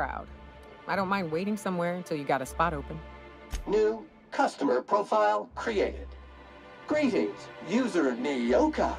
crowd. I don't mind waiting somewhere until you got a spot open. New customer profile created. Greetings, user Nyoka.